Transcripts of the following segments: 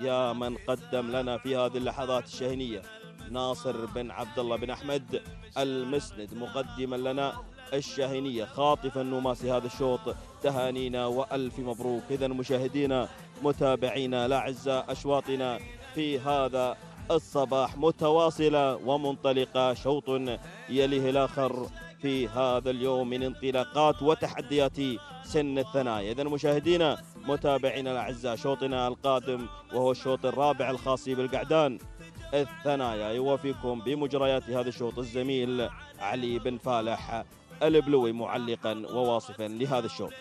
يا من قدم لنا في هذه اللحظات الشهنية. ناصر بن عبد الله بن أحمد المسند مقدما لنا الشاهينية خاطفا نماسي هذا الشوط. تهانينا وألف مبروك. إذا مشاهدينا متابعينا الأعزاء أشواطنا في هذا الصباح. متواصلة ومنطلقة. شوط يليه الآخر في هذا اليوم من انطلاقات وتحديات سن الثنايا. إذا مشاهدينا متابعينا الأعزاء شوطنا القادم وهو الشوط الرابع الخاص بالقعدان. الثنايا يوافيكم بمجريات هذا الشوط الزميل علي بن فالح البلوي معلقا وواصفا لهذا الشوط.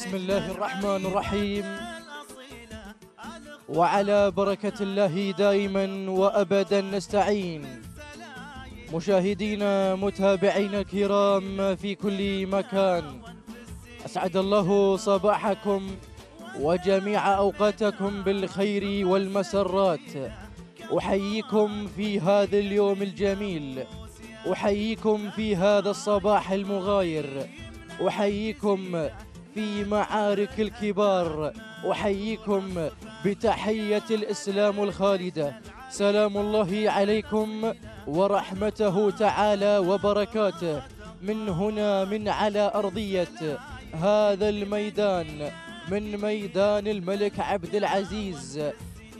بسم الله الرحمن الرحيم. وعلى بركة الله دائما وأبدا نستعين. مشاهدينا متابعينا الكرام في كل مكان أسعد الله صباحكم وجميع أوقاتكم بالخير والمسرات. أحييكم في هذا اليوم الجميل. أحييكم في هذا الصباح المغاير. أحييكم في معارك الكبار أحييكم بتحية الإسلام الخالدة. سلام الله عليكم ورحمته تعالى وبركاته. من هنا من على أرضية هذا الميدان من ميدان الملك عبد العزيز.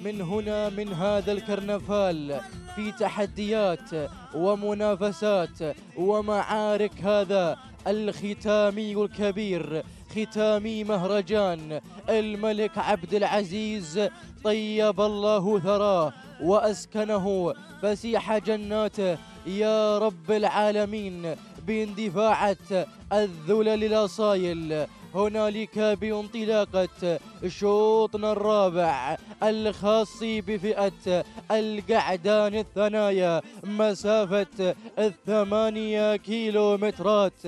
من هنا من هذا الكرنفال في تحديات ومنافسات ومعارك هذا الختامي الكبير ختامي مهرجان الملك عبد العزيز طيب الله ثراه وأسكنه فسيح جناته يا رب العالمين باندفاعة الذلل الأصايل هنالك بانطلاقة شوطنا الرابع الخاص بفئة القعدان الثنايا مسافة الثمانية كيلومترات.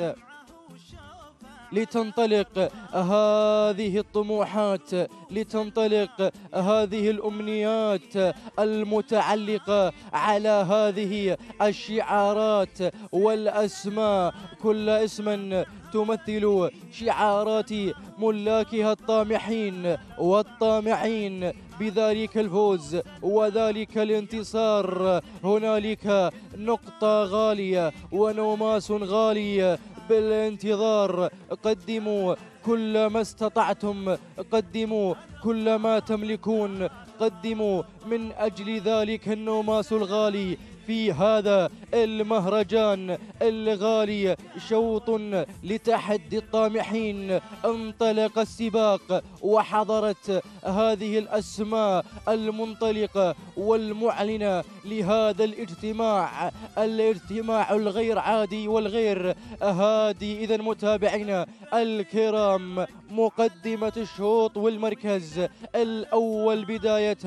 لتنطلق هذه الطموحات لتنطلق هذه الأمنيات المتعلقة على هذه الشعارات والأسماء. كل اسم تمثل شعارات ملاكها الطامحين والطامعين بذلك الفوز وذلك الانتصار. هنالك نقطة غالية ونوماس غالي بالانتظار. قدموا كل ما استطعتم. قدموا كل ما تملكون. قدموا من أجل ذلك النوماس الغالي. في هذا المهرجان الغالي شوط لتحدي الطامحين. انطلق السباق وحضرت هذه الأسماء المنطلقة والمعلنة لهذا الاجتماع. الاجتماع الغير عادي والغير هادي. إذا متابعينا الكرام مقدمة الشوط والمركز الأول بداية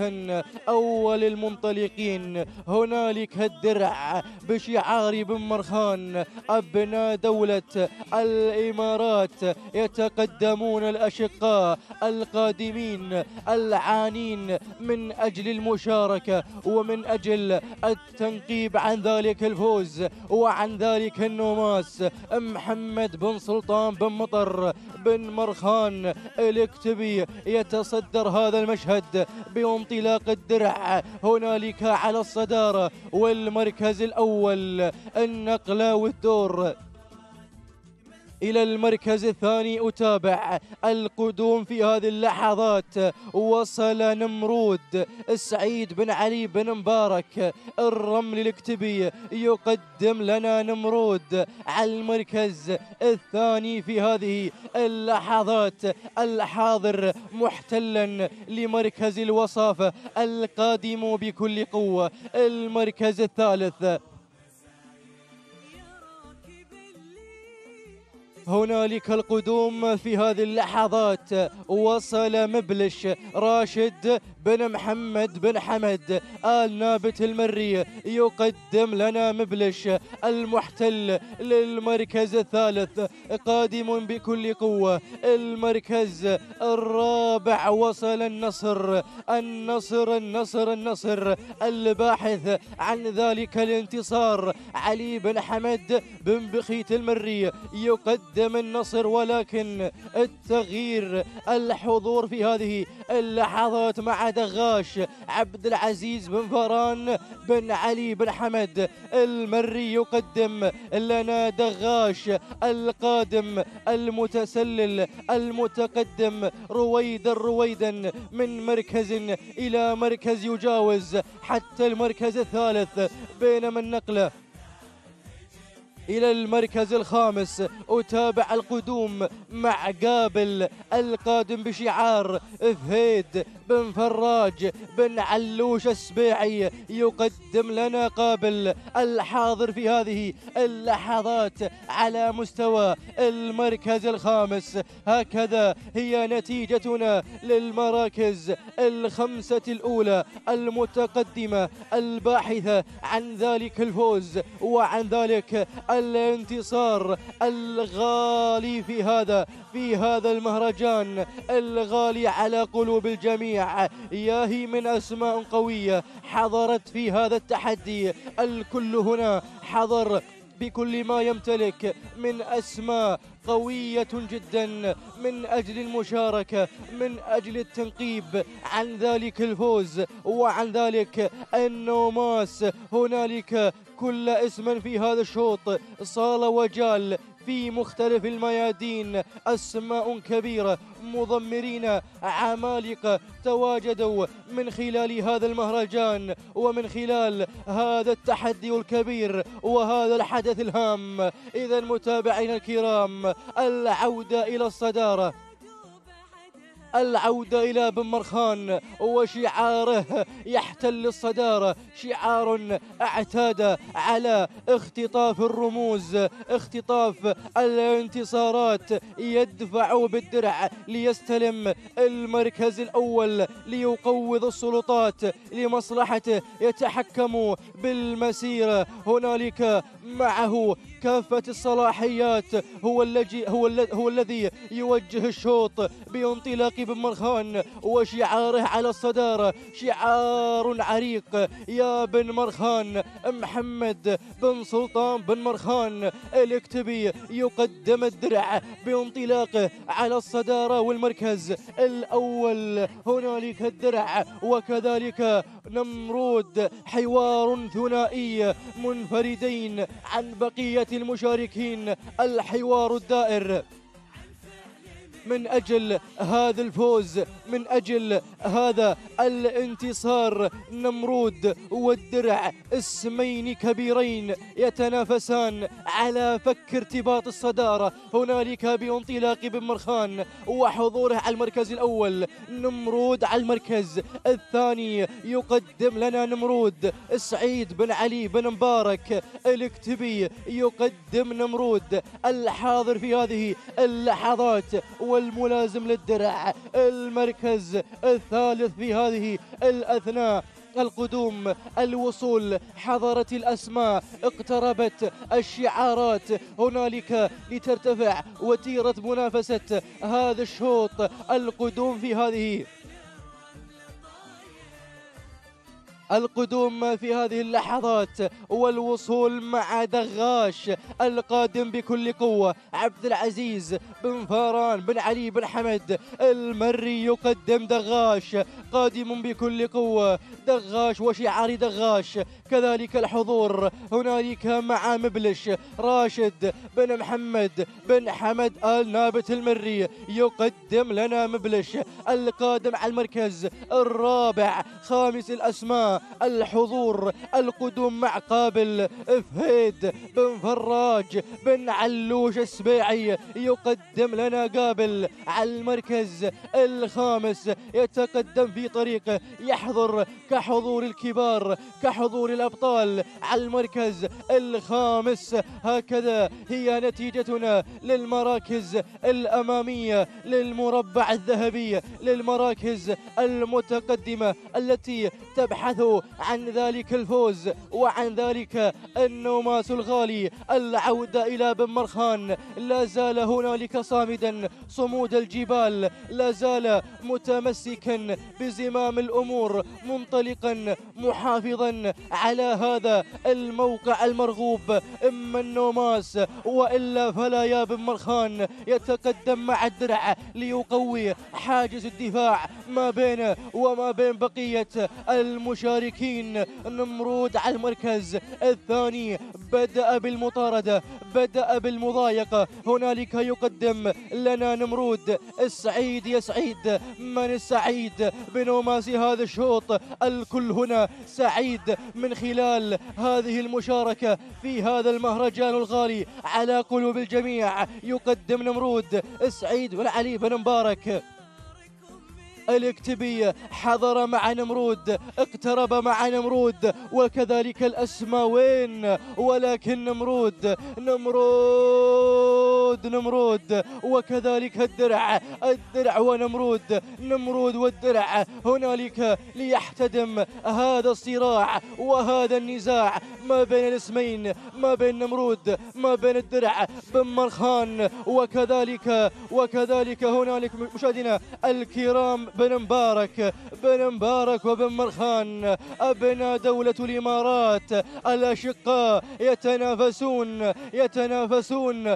أول المنطلقين. هنالك الدرع بشعار بن مرخان. أبناء دولة الإمارات يتقدمون الأشقاء القادمين العانين من أجل المشاركة ومن أجل التنقيب عن ذلك الفوز وعن ذلك النوماس محمد بن سلطان بن مطر بن مرخان الاكتبي يتصدر هذا المشهد بانطلاق الدرع هنالك على الصدارة والمركز الأول النقلة والدور. إلى المركز الثاني أتابع القدوم في هذه اللحظات. وصل نمرود سعيد بن علي بن مبارك الرمل الاكتبي يقدم لنا نمرود على المركز الثاني في هذه اللحظات. الحاضر محتلا لمركز الوصافة القادم بكل قوة. المركز الثالث هنالك القدوم في هذه اللحظات وصل مبلش راشد بن محمد بن حمد. آل نابت المري يقدم لنا مبلش المحتل للمركز الثالث قادم بكل قوة المركز الرابع. وصل النصر النصر النصر النصر الباحث عن ذلك الانتصار. علي بن حمد بن بخيت المري يقدم النصر ولكن التغيير الحضور في هذه اللحظات مع دغاش عبد العزيز بن فران بن علي بن حمد المري يقدم لنا دغاش القادم المتسلل المتقدم رويدا رويدا من مركز إلى مركز يجاوز حتى المركز الثالث بينما النقله إلى المركز الخامس أتابع القدوم مع قابل القادم بشعار فهيد بن فراج بن علوش السبيعي يقدم لنا قابل الحاضر في هذه اللحظات على مستوى المركز الخامس. هكذا هي نتيجتنا للمراكز الخمسة الأولى المتقدمة الباحثة عن ذلك الفوز وعن ذلك الانتصار الغالي في هذا في هذا المهرجان الغالي على قلوب الجميع. ياهي من أسماء قوية حضرت في هذا التحدي. الكل هنا حضر بكل ما يمتلك من أسماء قوية جدا من أجل المشاركة من أجل التنقيب عن ذلك الفوز وعن ذلك النوماس. هنالك كل اسم في هذا الشوط صال وجال في مختلف الميادين. أسماء كبيرة مضمرين عمالقة تواجدوا من خلال هذا المهرجان ومن خلال هذا التحدي الكبير وهذا الحدث الهام. إذا متابعينا الكرام العودة إلى الصدارة. العودة إلى بن مرخان وشعاره يحتل الصدارة شعار اعتاد على اختطاف الرموز اختطاف الانتصارات. يدفع بالدرع ليستلم المركز الأول ليقوض السلطات. لمصلحته يتحكم بالمسيرة هنالك معه كافة الصلاحيات. هو الذي هو, هو الذي يوجه الشوط بانطلاق بن مرخان وشعاره على الصدارة. شعار عريق. يا بن مرخان محمد بن سلطان بن مرخان الاكتبي يقدم الدرع بانطلاقه على الصدارة والمركز الأول. هنالك الدرع وكذلك نمرود حوار ثنائي منفردين عن بقية المشاركين الحوار الدائر. من أجل هذا الفوز من أجل هذا الانتصار نمرود والدرع اسمين كبيرين يتنافسان على فك ارتباط الصدارة. هنالك بانطلاق بن مرخان وحضوره على المركز الأول نمرود على المركز الثاني. يقدم لنا نمرود سعيد بن علي بن مبارك الاكتبي. يقدم نمرود الحاضر في هذه اللحظات والملازم للدرع المركز الثالث في هذه الأثناء. القدوم الوصول حضرت الأسماء اقتربت الشعارات. هنالك لترتفع وتيرة منافسة هذا الشوط القدوم في هذه القدوم في هذه اللحظات والوصول مع دغاش القادم بكل قوة. عبد العزيز بن فاران بن علي بن حمد المري يقدم دغاش قادم بكل قوة. دغاش وشعار دغاش كذلك الحضور. هنالك مع مبلش راشد بن محمد بن حمد آل نابت المري يقدم لنا مبلش القادم على المركز الرابع خامس الأسماء. الحضور القدوم مع قابل فهيد بن فراج بن علوش السبيعي. يقدم لنا قابل على المركز الخامس يتقدم في طريقه يحضر كحضور الكبار كحضور الأبطال على المركز الخامس. هكذا هي نتيجتنا للمراكز الأمامية للمربع الذهبي للمراكز المتقدمة التي تبحث عن ذلك الفوز وعن ذلك النوماس الغالي. العودة إلى بن مرخان. لا زال هنالك صامدا صمود الجبال. لا زال متمسكا بزمام الأمور منطلقا محافظا على هذا الموقع المرغوب. إما النوماس وإلا فلا يا بن مرخان. يتقدم مع الدرع ليقوي حاجز الدفاع. ما بينه وما بين بقية المشاركين نمرود على المركز الثاني. بدأ بالمطاردة بدأ بالمضايقة هنالك يقدم لنا نمرود. السعيد يا سعيد. من السعيد؟ بنوماس هذا الشوط. الكل هنا سعيد من خلال هذه المشاركة في هذا المهرجان الغالي. على قلوب الجميع يقدم نمرود. السعيد والعلي بن مبارك. الاكتبي حضر مع نمرود اقترب مع نمرود وكذلك الأسماوين ولكن نمرود نمرود نمرود وكذلك الدرع. الدرع ونمرود نمرود والدرع. هنالك ليحتدم هذا الصراع وهذا النزاع. ما بين الاسمين ما بين نمرود ما بين الدرع. بن مرخان وكذلك وكذلك هنالك مشاهدينا الكرام. بن مبارك بن مبارك وبن مرخان أبناء دولة الإمارات الأشقاء يتنافسون يتنافسون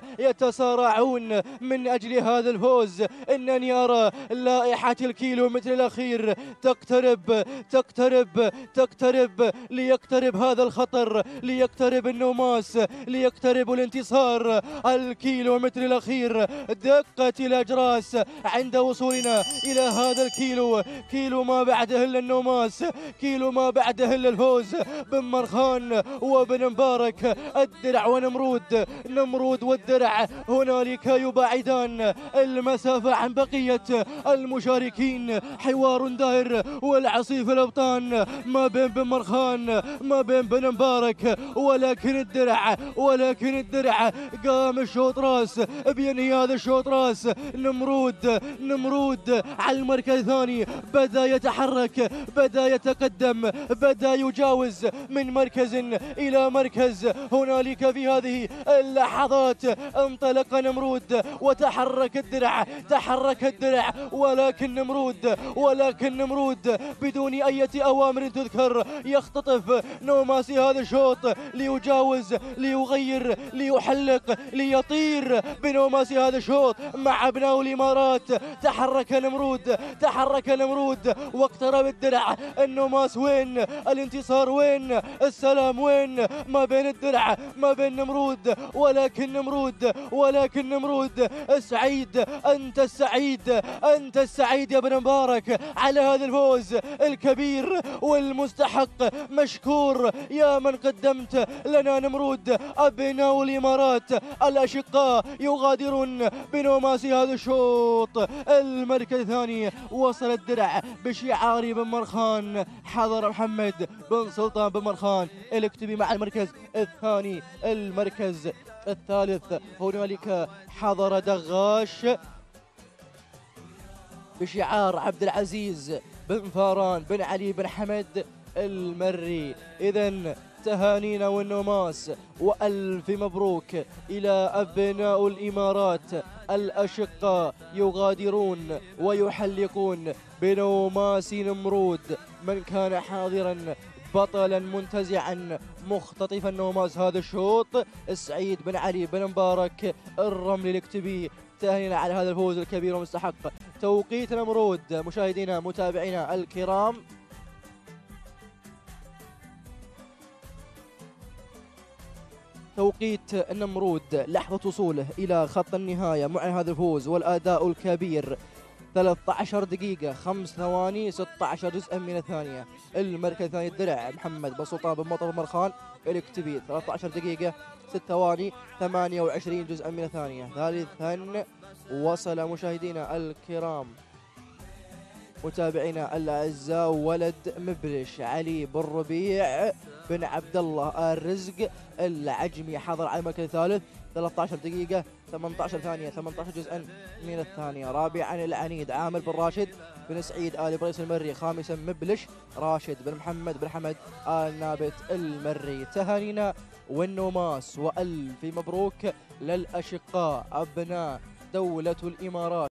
يتصارعون من أجل هذا الفوز. إنني أرى لائحة الكيلو متر الأخير تقترب تقترب تقترب ليقترب هذا الخطر ليقترب النوماس ليقترب الانتصار. الكيلو متر الأخير دقت الأجراس عند وصولنا إلى هذا الكيلو. كيلو ما بعده إلا النوماس كيلو ما بعده إلا الفوز. بن مرخان وبن مبارك الدرع ونمرود نمرود والدرع هنالك يباعدان المسافة عن بقية المشاركين. حوار دائر والعصيف الأبطان. ما بين بن مرخان ما بين بن مبارك ولكن الدرع ولكن الدرع. قام الشوط راس بينهي هذا الشوط راس. نمرود نمرود على المركز الثاني. بدأ يتحرك بدأ يتقدم بدأ يجاوز من مركز إلى مركز. هنالك في هذه اللحظات انطلق نمرود وتحرك الدرع تحرك الدرع ولكن نمرود ولكن نمرود. بدون أي أوامر تذكر يختطف نوماسي هذا الشوط ليجاوز ليغير ليحلق ليطير بنوماسي هذا الشوط مع أبناء الإمارات. تحرك نمرود تحرك نمرود واقترب الدرع. النوماس وين؟ الانتصار وين؟ السلام وين؟ ما بين الدرع ما بين نمرود ولكن نمرود ولكن نمرود سعيد أنت السعيد أنت السعيد يا ابن مبارك على هذا الفوز الكبير والمستحق مشكور يا من قدمت لنا نمرود. أبناء الإمارات الأشقاء يغادرون بنوماس هذا الشوط. المركز الثاني وصل الدرع بشعار بن مرخان. حضر محمد بن سلطان بن مرخان. الاكتبي مع المركز الثاني المركز الثالث هنالك حضر دغاش بشعار عبد العزيز بن فاران بن علي بن حمد المري. إذا تهانينا والنوماس وألف مبروك إلى أبناء الإمارات الأشقاء يغادرون ويحلقون بنوماس نمرود. من كان حاضرا بطلا منتزعا مختطفا نوماس هذا الشوط سعيد بن علي بن مبارك الرملي الاكتبي. تهنينا على هذا الفوز الكبير والمستحق. توقيت نمرود. مشاهدينا متابعينا الكرام. توقيت النمرود لحظة وصوله إلى خط النهاية. مع هذا الفوز والأداء الكبير. 13 دقيقة 5 ثواني 16 جزءا من الثانية. المركز الثاني الدرع محمد بن سلطان بن مطر مرخان الكتبي 13 دقيقة 6 ثواني 28 جزءا من الثانية. ثالثا وصل مشاهدينا الكرام متابعينا الأعزاء ولد مبلش علي بن ربيع بن عبد الله الرزق العجمي حضر على المركز الثالث. 13 دقيقة 18 ثانية 18 جزءا من الثانية. رابعا العنيد عامر بن راشد بن سعيد آل بريس المري خامسا مبلش راشد بن محمد بن حمد آل نابت المري. تهانينا والنوماس وألف مبروك للأشقاء أبناء دولة الإمارات.